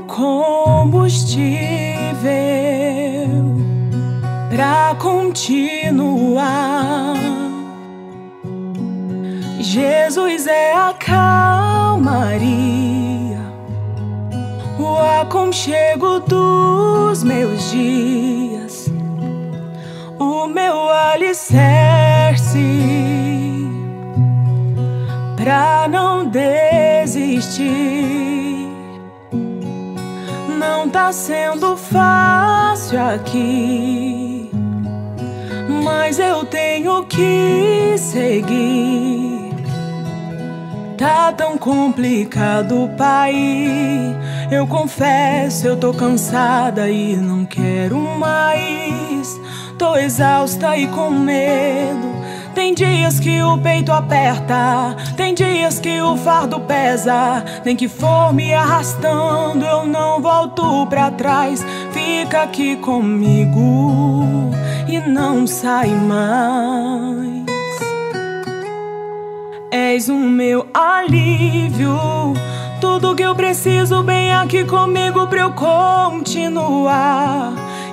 combustível pra continuar. Jesus é a calmaria, o aconchego dos meus dias, o meu alicerce pra não desistir. Tá sendo fácil aqui, mas eu tenho que seguir. Tá tão complicado, pai. Eu confesso, eu tô cansada e não quero mais. Tô exausta e com medo. Tem dias que o peito aperta, tem dias que o fardo pesa. Nem que for me arrastando, eu não volto pra trás. Fica aqui comigo e não sai mais. És o meu alívio. Tudo que eu preciso bem aqui comigo pra eu continuar.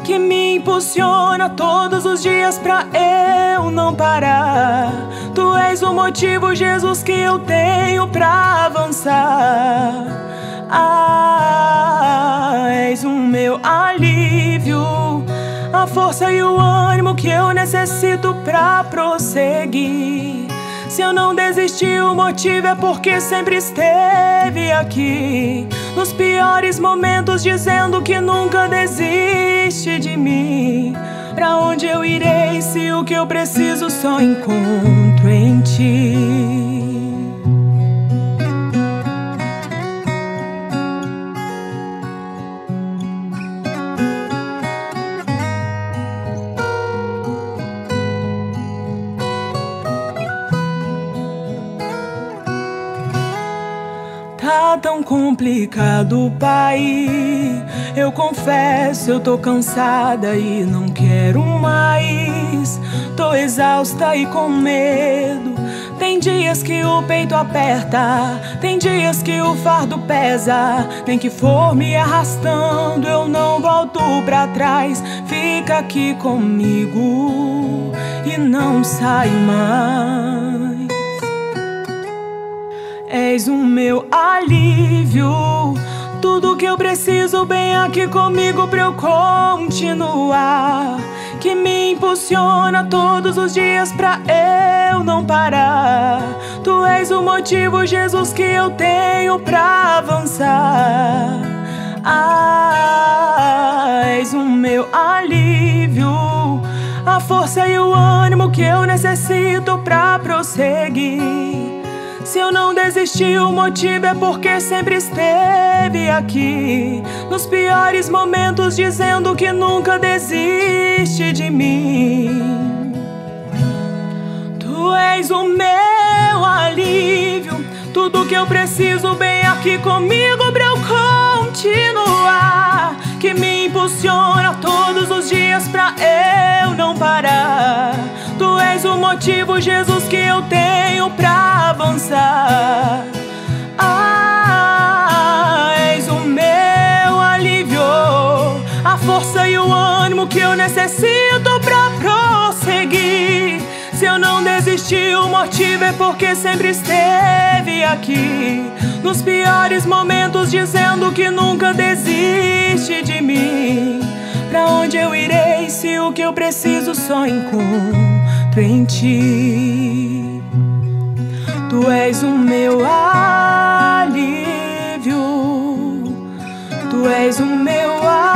Que me impulsiona todos os dias pra eu não parar. Tu és o motivo, Jesus, que eu tenho pra avançar. Ah, és o meu alívio. A força e o ânimo que eu necessito pra prosseguir. Se eu não desisti, o motivo é porque sempre esteve aqui. Nos piores momentos, dizendo que nunca desiste de mim. Pra onde eu irei se o que eu preciso só encontro em ti? Tá tão complicado, pai. Eu confesso, eu tô cansada e não quero mais. Tô exausta e com medo. Tem dias que o peito aperta, tem dias que o fardo pesa. Nem que for me arrastando, eu não volto pra trás. Fica aqui comigo e não sai mais. És o meu alívio. Tudo que eu preciso bem aqui comigo pra eu continuar. Que me impulsiona todos os dias pra eu não parar. Tu és o motivo, Jesus, que eu tenho pra avançar. Ah, és o meu alívio. A força e o ânimo que eu necessito pra prosseguir. Se eu não desisti, o motivo é porque sempre esteve aqui. Nos piores momentos, dizendo que nunca desiste de mim. Tu és o meu alívio. Tudo que eu preciso bem aqui comigo pra eu continuar. Que me impulsiona motivo, Jesus, que eu tenho pra avançar. Ah, o meu alívio, a força e o ânimo que eu necessito pra prosseguir. Se eu não desisti, o motivo é porque sempre esteve aqui. Nos piores momentos, dizendo que nunca desiste de mim. Pra onde eu irei se o que eu preciso só encontro repente. Tu és o meu alívio, tu és o meu alívio.